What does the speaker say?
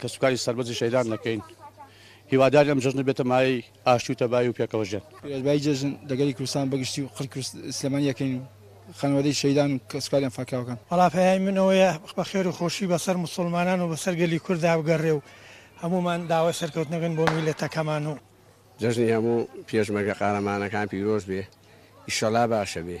کەسوکاری سەربەرزی شەهیدان دەکەین، هیوادارین ئەم جەژنە بێتە مایەی ئاشتی و تەبایی و پێکەوەژیان. پیرۆزبایی جەژن دەگەلی کوردستان بەگشتی و خەڵکی سلێمانی ئەکەین و خانەوادەی شەهیدان و کەسوکاری ئەنفالکراوەکان. وەڵا پەیامی من ئەوەیە بەخێر و خۆشی بەسەر موسوڵمانان و بەسەر گەلی کورددا بگەڕێ و هەموومان داوای سەرکەوتنەکەین بۆ میللەتەکەمان و. جەژنی هەموو پێشمەرگە قارەمانەکان پیرۆز بێ ئیشەڵا باشەبێ.